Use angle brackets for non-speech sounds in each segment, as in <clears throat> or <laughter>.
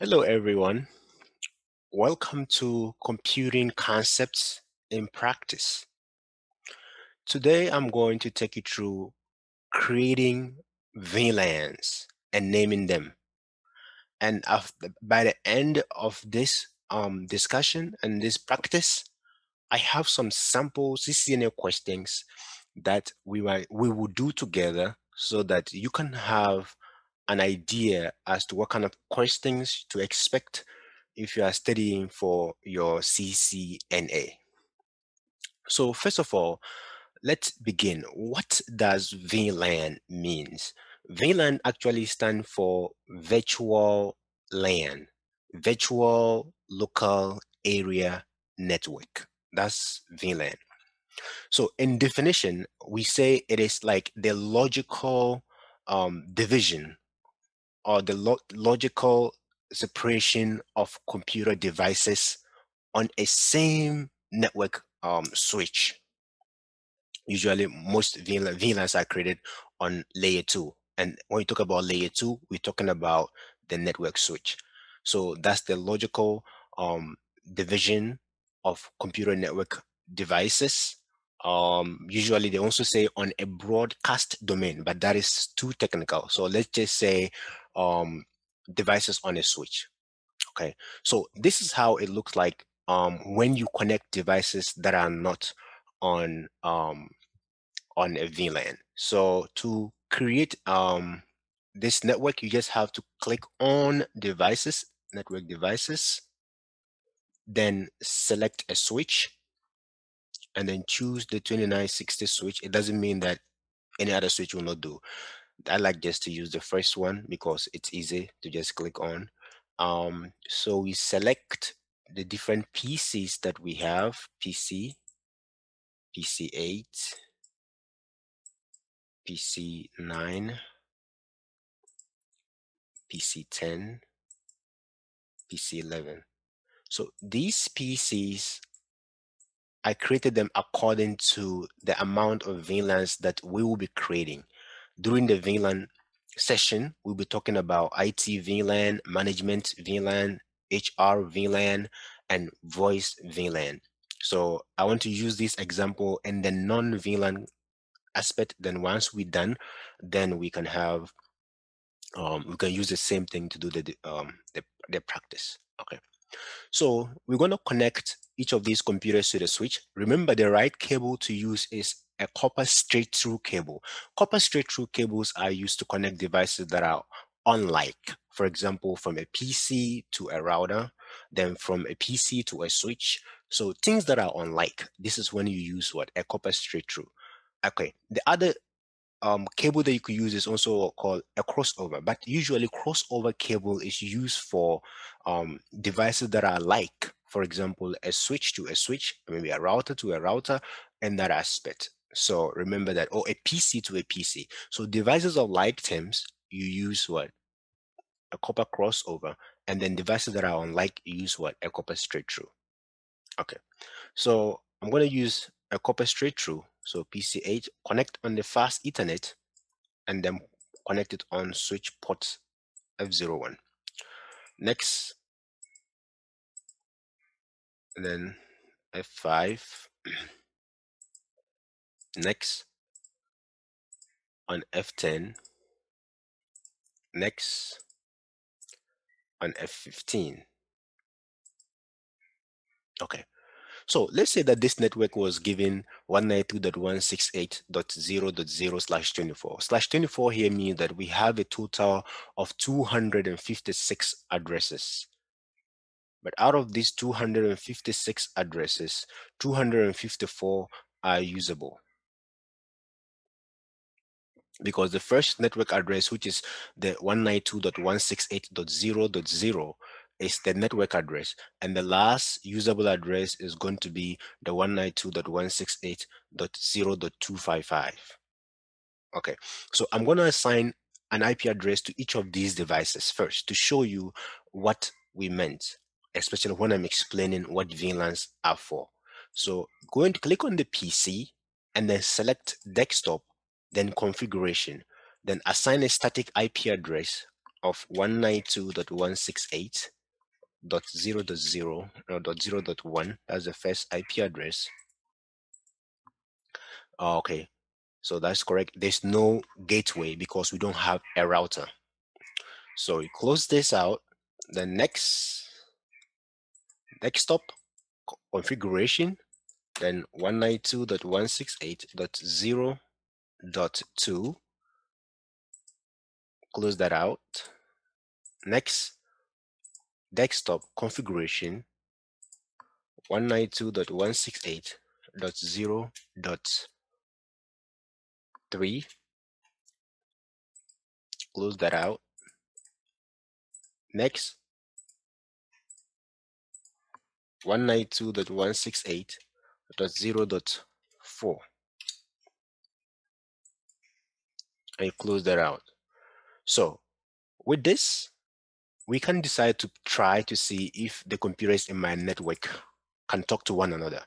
Hello, everyone. Welcome to Computing Concepts in Practice. Today, I'm going to take you through creating VLANs and naming them. And after, by the end of this um, discussion and this practice, I have some sample CCNA questions that we, might, we will do together so that you can have an idea as to what kind of questions to expect if you are studying for your CCNA. So first of all, let's begin. What does VLAN means? VLAN actually stands for virtual LAN, virtual local area network. That's VLAN. So in definition, we say it is like the logical um, division or the lo logical separation of computer devices on a same network um, switch. Usually most VLANs are created on layer two. And when we talk about layer two, we're talking about the network switch. So that's the logical um, division of computer network devices. Um, usually they also say on a broadcast domain, but that is too technical. So let's just say um, devices on a switch. Okay, so this is how it looks like um, when you connect devices that are not on um, on a VLAN. So to create um, this network, you just have to click on devices, network devices, then select a switch, and then choose the 2960 switch. It doesn't mean that any other switch will not do. I like just to use the first one because it's easy to just click on. Um, so we select the different PCs that we have, PC, PC8, PC9, PC10, PC11. So these PCs, I created them according to the amount of VLANs that we will be creating. During the VLAN session, we'll be talking about IT VLAN, management VLAN, HR VLAN, and voice VLAN. So I want to use this example in the non-VLAN aspect. Then once we're done, then we can have, um, we can use the same thing to do the, um, the, the practice. Okay. So we're going to connect each of these computers to the switch. Remember the right cable to use is a copper straight through cable. Copper straight through cables are used to connect devices that are unlike, for example, from a PC to a router, then from a PC to a switch. So things that are unlike, this is when you use what? A copper straight through. Okay, the other um, cable that you could use is also called a crossover, but usually crossover cable is used for um, devices that are like, for example, a switch to a switch, maybe a router to a router, and that aspect. So remember that, or a PC to a PC. So devices of like terms, you use what? A copper crossover, and then devices that are unlike, you use what? A copper straight through. Okay, so I'm going to use a copper straight through. So PC8, connect on the fast Ethernet, and then connect it on switch port F01. Next, and then F5. <clears throat> Next, on F10. Next, on F15. Okay, so let's say that this network was given 192.168.0.0 slash 24. Slash 24 here means that we have a total of 256 addresses. But out of these 256 addresses, 254 are usable. Because the first network address, which is the 192.168.0.0, is the network address. And the last usable address is going to be the 192.168.0.255 okay so i'm going to assign an ip address to each of these devices first to show you what we meant especially when i'm explaining what VLANs are for. So go and click on the pc and then select desktop then configuration. Then assign a static ip address of 192.168.0.0 uh, or .0.1 that's the first IP address. Oh, okay. So that's correct. There's no gateway because we don't have a router. So we close this out. The next desktop configuration then 192.168.0.2 close that out. Next. Desktop configuration. 192.168.0.3 close that out. Next. 192.168.0.4 and close that out. So with this, we can decide to try to see if the computers in my network can talk to one another.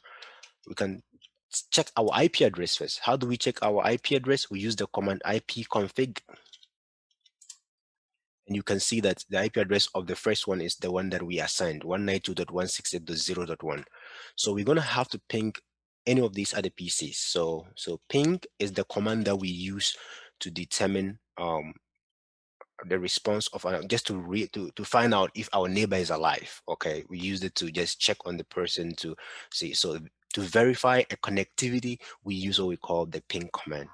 We can check our IP address first. How do we check our IP address? We use the command ipconfig and you can see that the IP address of the first one is the one that we assigned, 192.168.0.1. So we're going to have to ping any of these other PCs. So, so ping is the command that we use to determine um, the response of uh, just to to, to find out if our neighbor is alive. Okay, we use it to just check on the person to see. So to verify a connectivity, we use what we call the ping command.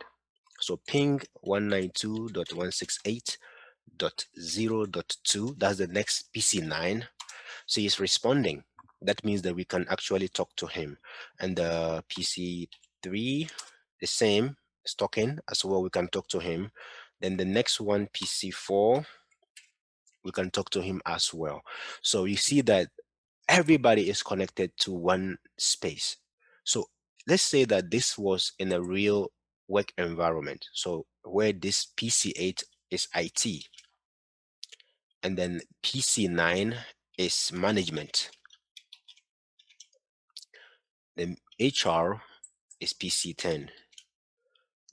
So ping 192.168 dot zero dot two that's the next pc9 so he's responding that means that we can actually talk to him and the pc3 the same is talking as well we can talk to him then the next one pc4 we can talk to him as well so you see that everybody is connected to one space so let's say that this was in a real work environment so where this pc8 is IT. And then PC9 is management. Then HR is PC10.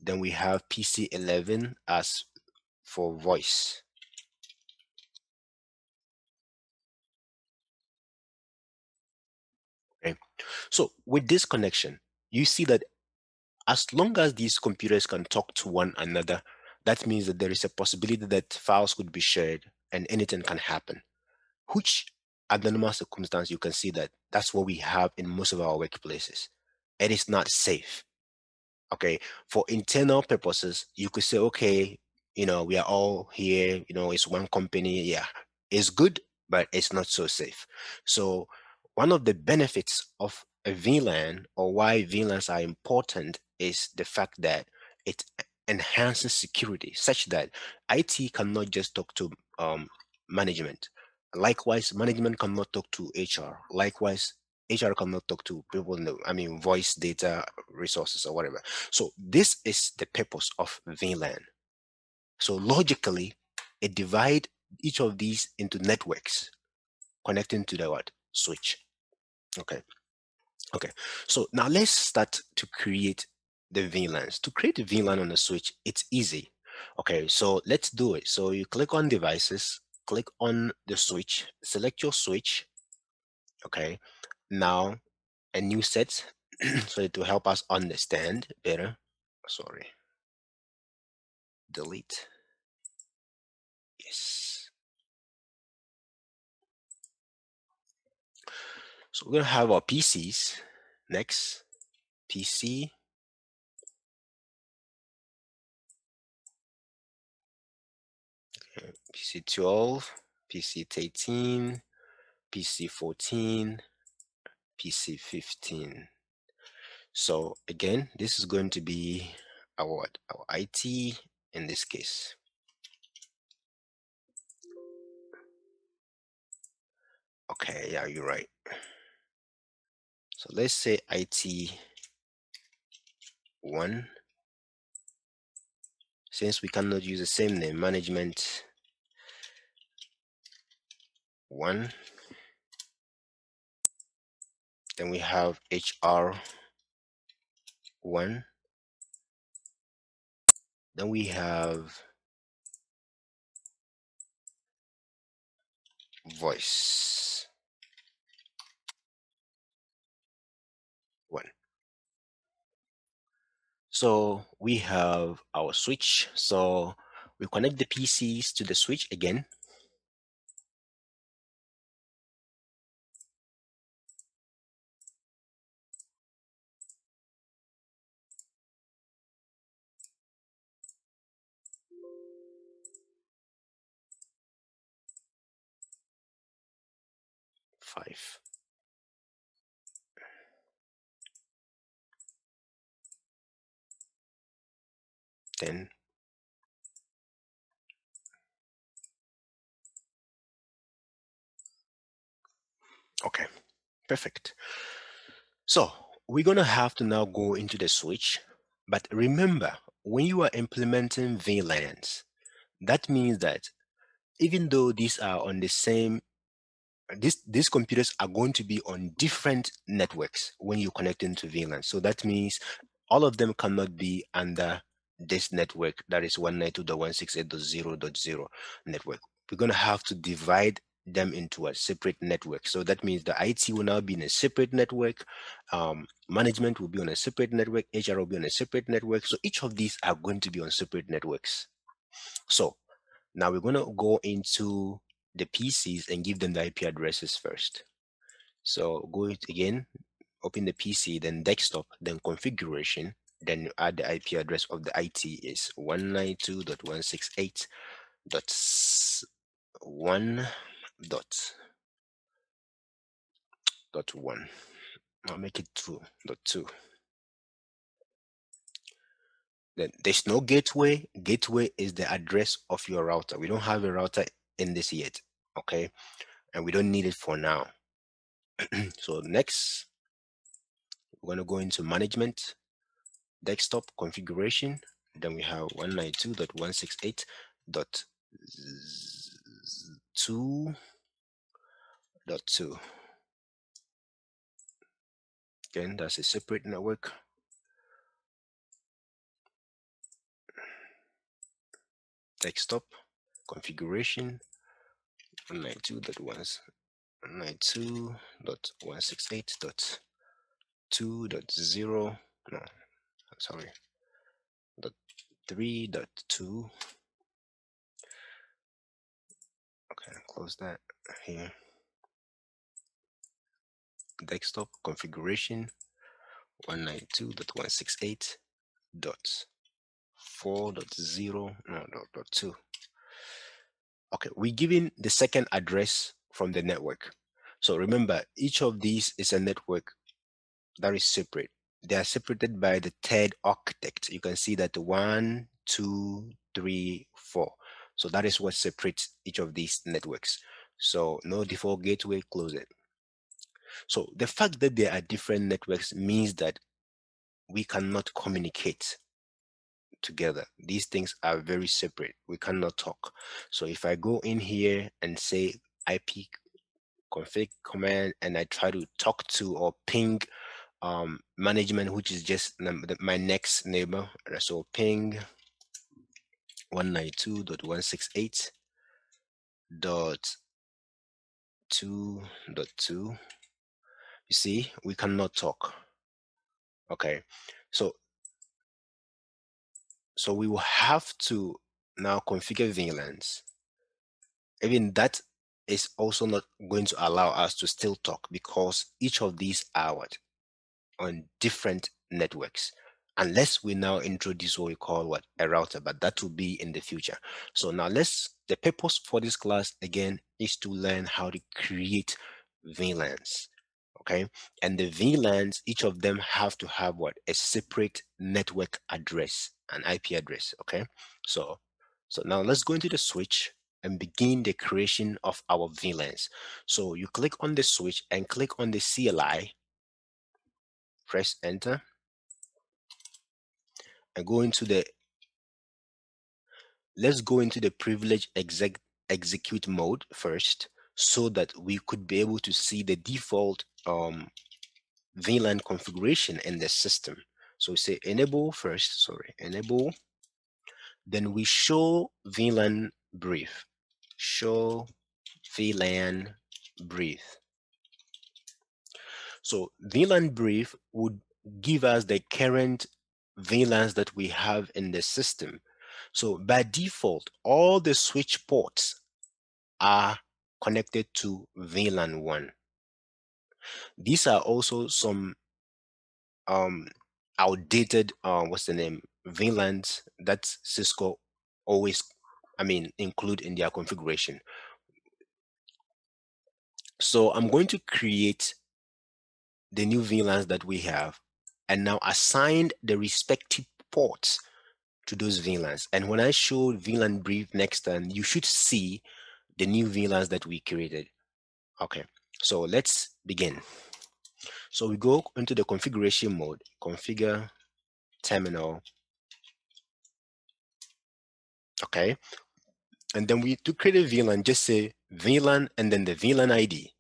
Then we have PC11 as for voice. Okay. So with this connection, you see that as long as these computers can talk to one another, that means that there is a possibility that files could be shared and anything can happen, which under normal circumstance, you can see that that's what we have in most of our workplaces. It is not safe. Okay. For internal purposes, you could say, okay, you know, we are all here, you know, it's one company. Yeah, it's good, but it's not so safe. So one of the benefits of a VLAN or why VLANs are important is the fact that it enhances security such that IT cannot just talk to um, management. Likewise, management cannot talk to HR. Likewise, HR cannot talk to people in the, I mean, voice data resources or whatever. So this is the purpose of VLAN. So logically, it divide each of these into networks connecting to the what? Switch. Okay. Okay. So now let's start to create the VLANs. To create a VLAN on a switch, it's easy. Okay, so let's do it. So you click on devices, click on the switch, select your switch. Okay, now a new set <clears throat> so to help us understand better. Sorry. Delete. Yes. So we're gonna have our PCs. Next, PC uh, PC 12, PC 13, PC 14, PC 15. So again, this is going to be our, our IT in this case. Okay, yeah, you're right. So let's say IT 1. Since we cannot use the same name, management one. Then we have HR one. Then we have voice. One. So we have our switch. So we connect the PCs to the switch again. Five. Ten. Okay, perfect. So we're gonna have to now go into the switch. But remember, when you are implementing VLANs, that means that even though these are on the same this, these computers are going to be on different networks when you connect into VLAN. So that means all of them cannot be under this network that is 192.168.0.0 network. We're going to have to divide them into a separate network. So that means the IT will now be in a separate network. Um, management will be on a separate network. HR will be on a separate network. So each of these are going to be on separate networks. So now we're going to go into the PCs and give them the IP addresses first. So go it again, open the PC, then desktop, then configuration, then you add the IP address of the IT is 192.168.1 dot dot one. I'll make it two dot two. Then there's no gateway. Gateway is the address of your router. We don't have a router in this yet, okay? And we don't need it for now. <clears throat> so next, we're gonna go into management, desktop configuration. Then we have 192.168.2.2. Again, that's a separate network. Desktop configuration 192.168.2.0 no sorry. Dot 3.2 okay close that here. Desktop configuration 192.168.4.0 no dot 2 Okay, we're giving the second address from the network. So remember, each of these is a network that is separate. They are separated by the third octet. You can see that one, two, three, four. So that is what separates each of these networks. So no default gateway, close it. So the fact that there are different networks means that we cannot communicate together. These things are very separate. We cannot talk. So if I go in here and say IP config command and I try to talk to or ping um, management, which is just my next neighbor. So ping 192.168 dot two dot two. You see, we cannot talk. Okay, so so we will have to now configure VLANs. Even that is also not going to allow us to still talk because each of these are on different networks. Unless we now introduce what we call what? A router but that will be in the future. So now let's the purpose for this class again is to learn how to create VLANs okay? And the VLANs each of them have to have what? A separate network address an IP address okay? So so now let's go into the switch and begin the creation of our VLANs so you click on the switch and click on the CLI press enter and go into the let's go into the privilege exec execute mode first so that we could be able to see the default um, VLAN configuration in the system. So we say enable first, sorry, enable. Then we show VLAN brief, show VLAN brief. So VLAN brief would give us the current VLANs that we have in the system. So by default, all the switch ports are connected to VLAN 1. These are also some um, outdated, uh, what's the name, VLANs that Cisco always, I mean, include in their configuration. So I'm going to create the new VLANs that we have and now assign the respective ports to those VLANs. And when I show VLAN brief next time, you should see the new VLANs that we created. Okay, so let's begin. So we go into the configuration mode, configure terminal. Okay, and then we to create a VLAN, just say VLAN and then the VLAN ID.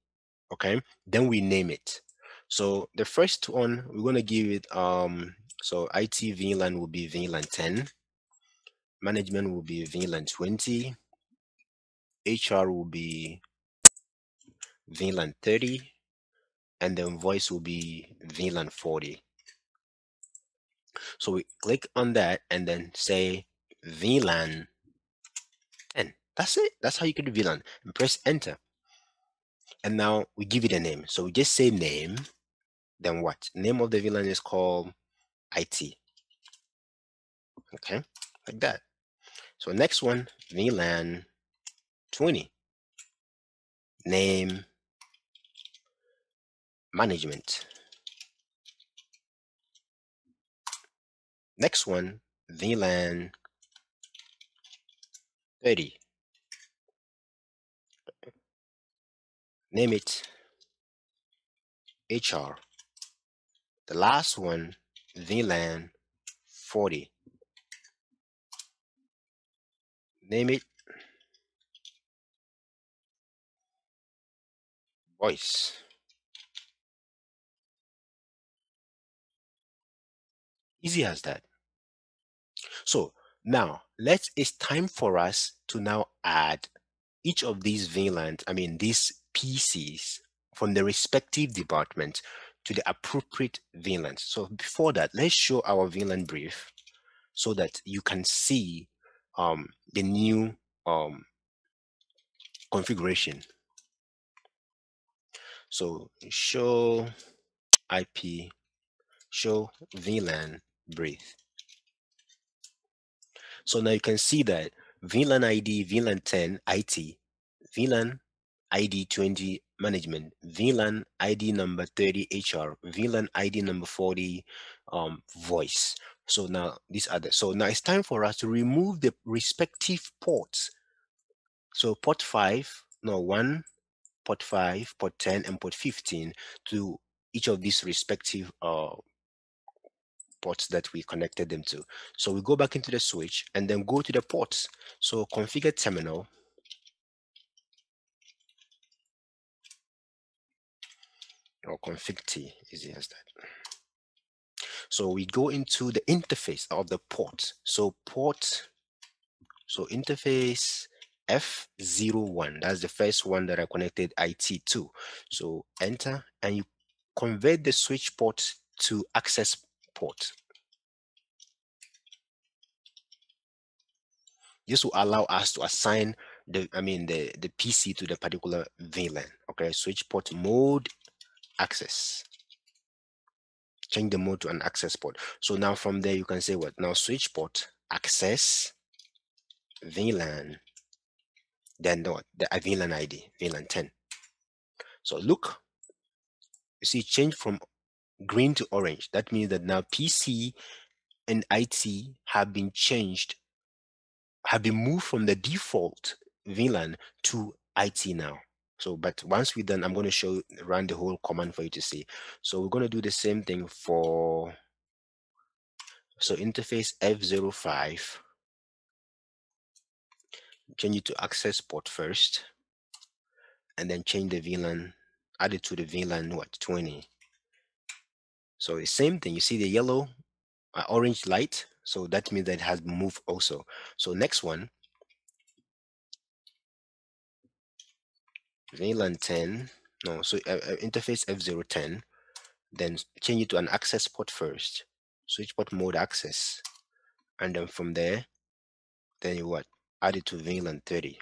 Okay, then we name it. So the first one, we're going to give it, um, so IT VLAN will be VLAN 10, management will be VLAN 20, HR will be VLAN 30, and then voice will be VLAN 40. So we click on that and then say VLAN 10. That's it. That's how you can do VLAN and press enter. And now we give it a name. So we just say name then what? Name of the VLAN is called IT. Okay, like that. So next one, VLAN 20. Name management. Next one, VLAN 30. Name it HR. The last one, VLAN 40. Name it voice. Easy as that. So now let's it's time for us to now add each of these VLANs, I mean these PCs from the respective department to the appropriate VLANs. So before that, let's show our VLAN brief so that you can see um, the new um, configuration. So show IP, show VLAN brief. So now you can see that VLAN ID, VLAN 10, IT, VLAN ID 20 management, VLAN ID number 30 HR, VLAN ID number 40 um, voice. So now these are the, so now it's time for us to remove the respective ports. So port 5, no, 1, port 5, port 10, and port 15 to each of these respective uh, ports that we connected them to. So we go back into the switch and then go to the ports. So configure terminal or config T, easy as that. So we go into the interface of the port. So port, so interface F01, that's the first one that I connected IT to. So enter and you convert the switch port to access port. This will allow us to assign the, I mean, the, the PC to the particular VLAN. Okay, switch port mode access. Change the mode to an access port. So now from there you can say what? Now switch port access VLAN then what? The uh, VLAN ID VLAN 10 so look you see change from green to orange that means that now PC and IT have been changed have been moved from the default VLAN to IT now so, but once we're done, I'm going to show run the whole command for you to see. So we're going to do the same thing for so interface F05. Change it to access port first, and then change the VLAN, add it to the VLAN what 20. So the same thing. You see the yellow, uh, orange light. So that means that it has moved also. So next one, VLAN 10, no, so uh, uh, interface F010, then change it to an access port first, switch port mode access, and then from there, then you what? Add it to VLAN 30.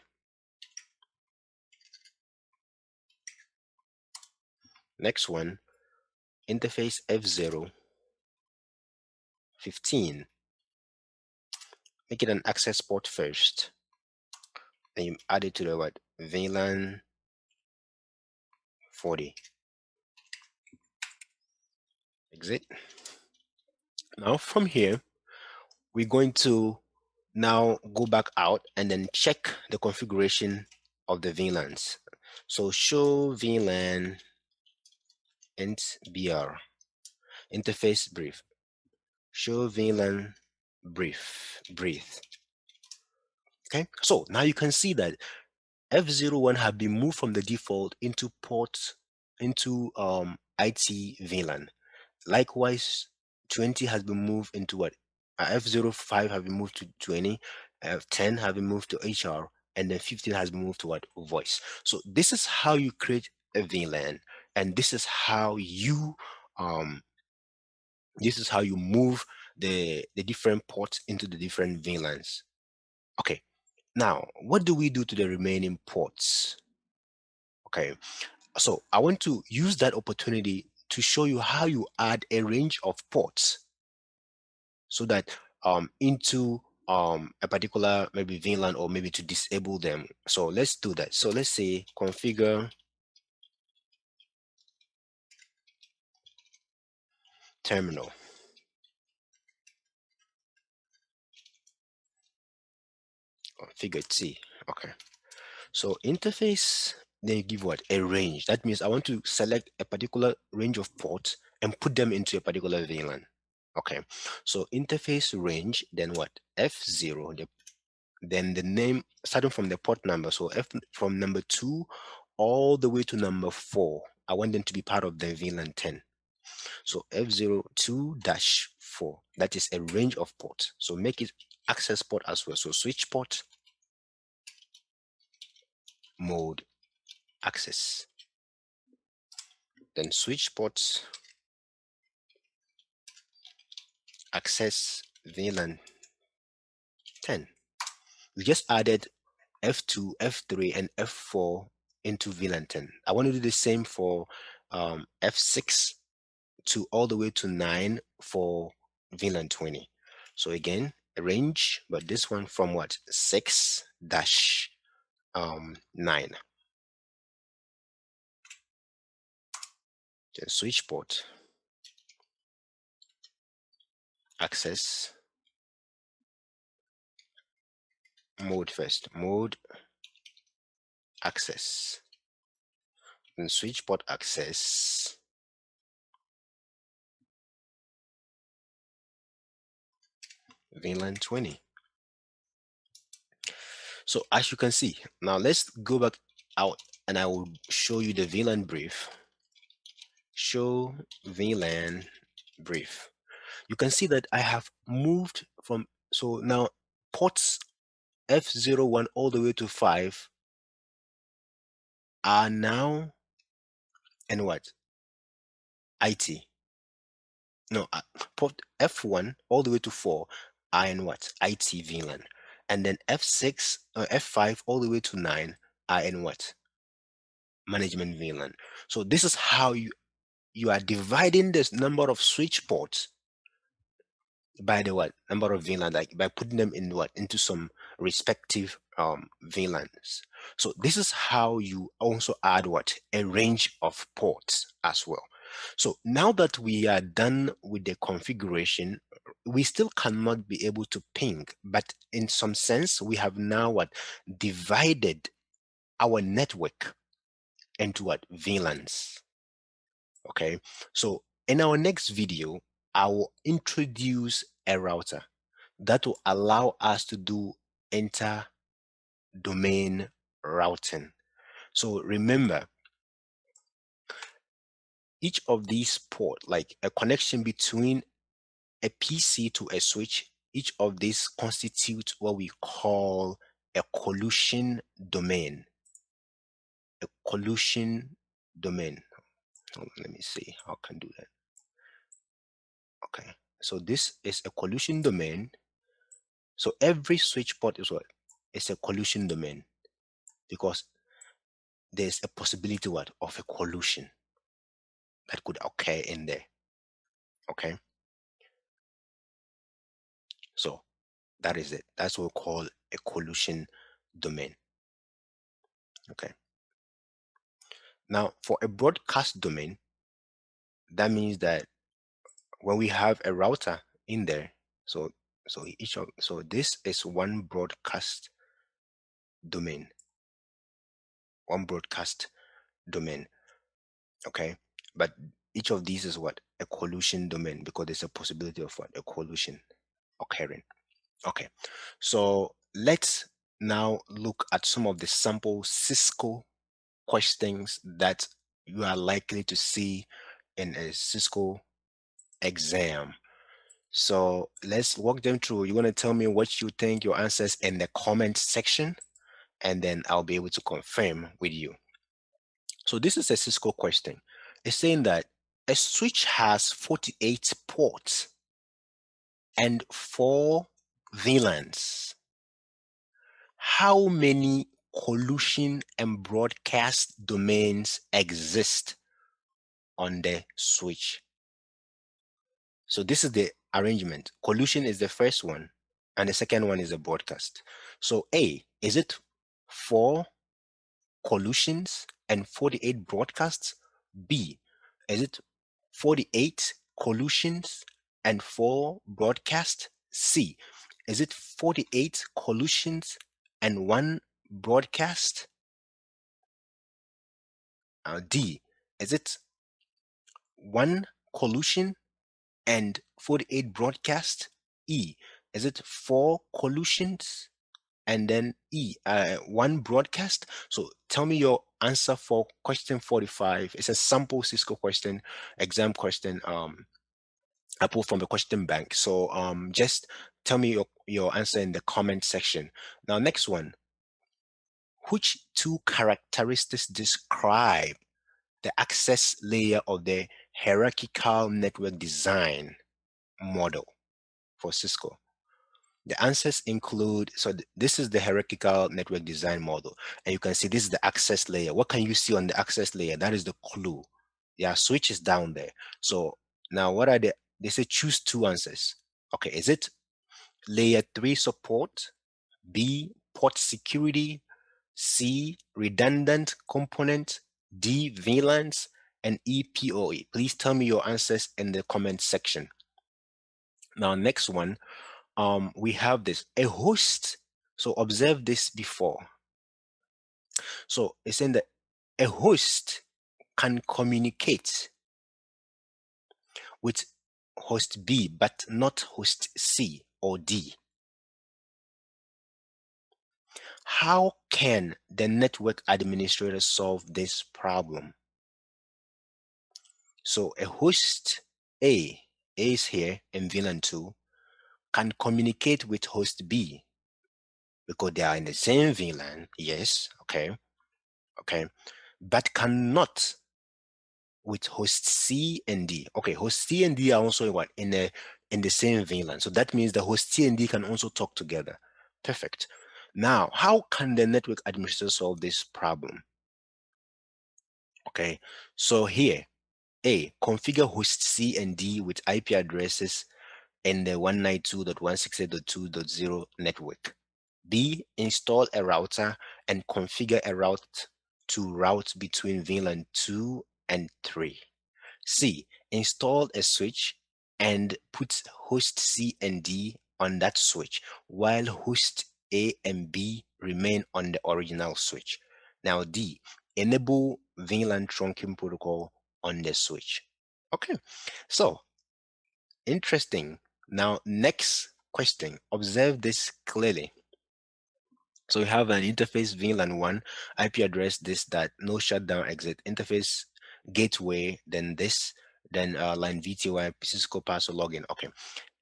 Next one, interface F0 15. Make it an access port first. Then you add it to the what? VLAN 40. Exit. Now from here, we're going to now go back out and then check the configuration of the VLANs. So show VLAN int br interface brief. Show VLAN brief brief. okay so now you can see that f01 have been moved from the default into port into um it VLAN. Likewise 20 has been moved into what? Uh, f05 have been moved to 20 f10 have been moved to hr and then 15 has been moved to what? Voice. So this is how you create a VLAN and this is how you um this is how you move the the different ports into the different VLANs okay now what do we do to the remaining ports? Okay so i want to use that opportunity to show you how you add a range of ports so that um into um a particular maybe VLAN or maybe to disable them. So let's do that. So let's say configure terminal. Oh, figure C. Okay. So interface, then you give what? A range. That means I want to select a particular range of ports and put them into a particular VLAN. Okay. So interface range, then what? F0, the, then the name starting from the port number. So F from number two all the way to number four. I want them to be part of the VLAN 10. So F02-4, that is a range of ports. So make it access port as well. So switch port mode access. Then switch ports access VLAN 10. We just added F2, F3, and F4 into VLAN 10. I want to do the same for um, F6 to all the way to 9 for VLAN 20. So again, a range, but this one from what? 6 dash um, 9. Then switch port. Access. Mode first. Mode access. Then switch port access VLAN 20. So as you can see, now let's go back out and I will show you the VLAN brief. Show VLAN brief. You can see that I have moved from, so now ports F01 all the way to 5 are now and what? IT. No, uh, port F1 all the way to 4 in what? IT VLAN. And then F6, or F5 all the way to 9 are in what? Management VLAN. So this is how you you are dividing this number of switch ports by the what number of VLAN like by putting them in what into some respective um VLANs. So this is how you also add what a range of ports as well. So now that we are done with the configuration, we still cannot be able to ping, but in some sense, we have now what divided our network into what VLANs. Okay, so in our next video, I will introduce a router that will allow us to do inter domain routing. So remember, each of these port, like a connection between a PC to a switch, each of these constitutes what we call a collusion domain. A collusion domain. let me see how I can do that. Okay, so this is a collusion domain. So every switch port is what? It's a collusion domain because there's a possibility what of a collusion that could occur in there. Okay. So that is it. That's what we call a collusion domain. Okay. Now, for a broadcast domain, that means that when we have a router in there, so so each of so this is one broadcast domain, one broadcast domain. Okay, but each of these is what a collusion domain because there's a possibility of what a collusion occurring. Okay, so let's now look at some of the sample Cisco questions that you are likely to see in a Cisco exam. So let's walk them through. You're going to tell me what you think your answers in the comment section, and then I'll be able to confirm with you. So this is a Cisco question. It's saying that a switch has 48 ports and four VLANs. How many collusion and broadcast domains exist on the switch? So this is the arrangement. Collusion is the first one, and the second one is the broadcast. So A, is it four collusions and 48 broadcasts? B, is it 48 collusions and four broadcasts? C, is it 48 collusions and one broadcast? Uh, D, is it one collusion and 48 broadcast E. Is it four collusions and then E, uh, one broadcast? So tell me your answer for question 45. It's a sample Cisco question, exam question. Um, I pulled from the question bank. So um, just tell me your, your answer in the comment section. Now, next one. Which two characteristics describe the access layer of the hierarchical network design model for Cisco? The answers include, so th this is the hierarchical network design model. And you can see this is the access layer. What can you see on the access layer? That is the clue. Yeah, switch is down there. So now what are the, they say choose two answers. Okay, is it layer three support, B, port security, C, redundant component, D, VLANs, and E, EPOE? Please tell me your answers in the comment section. Now, next one, um, we have this, a host. So observe this before. So it's saying that a host can communicate with host B, but not host C or D. How can the network administrator solve this problem? So a host A, A is here in VLAN 2, can communicate with host B because they are in the same VLAN, yes, okay, okay, but cannot with host C and D. Okay, host C and D are also what in the in the same VLAN. So that means the host C and D can also talk together. Perfect. Now, how can the network administrator solve this problem? Okay, so here, A, configure host C and D with IP addresses in the 192.168.2.0 network. B, install a router and configure a route to route between VLAN 2 and 3. C, install a switch and put host C and D on that switch while host A and B remain on the original switch. Now D, enable VLAN trunking protocol on the switch. Okay, so interesting. Now, next question, observe this clearly. So we have an interface VLAN 1, IP address this, that, no shutdown exit, interface gateway, then this, then uh, line VTY, Cisco password login. Okay.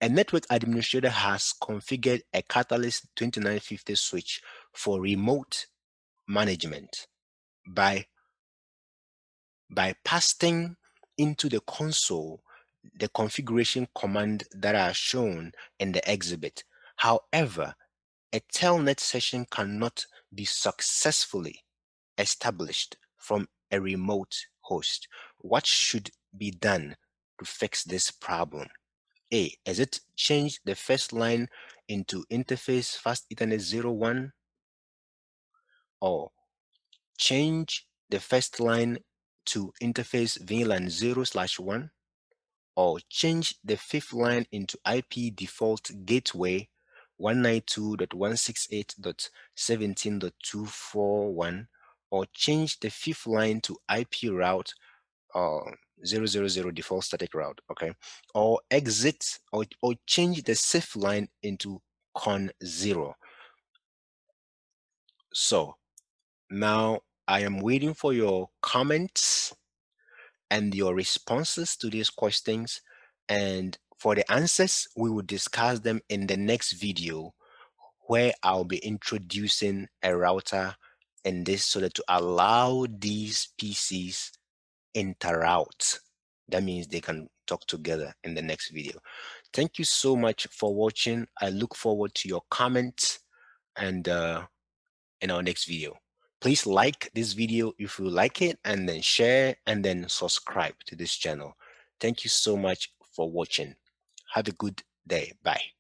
A network administrator has configured a Catalyst 2950 switch for remote management by by pasting into the console the configuration command that are shown in the exhibit. However, a telnet session cannot be successfully established from a remote host. What should be done to fix this problem? A. Is it change the first line into interface fast ethernet 01 or change the first line to interface VLAN 0 slash 1 or change the fifth line into IP default gateway 192.168.17.241 or change the fifth line to IP route uh, 000 default static route, okay? Or exit or, or change the safe line into con 0. So now I am waiting for your comments and your responses to these questions. And for the answers, we will discuss them in the next video where I'll be introducing a router in this so that to allow these PCs interroute. That means they can talk together in the next video. Thank you so much for watching. I look forward to your comments and uh, in our next video. Please like this video if you like it and then share and then subscribe to this channel. Thank you so much for watching. Have a good day. Bye.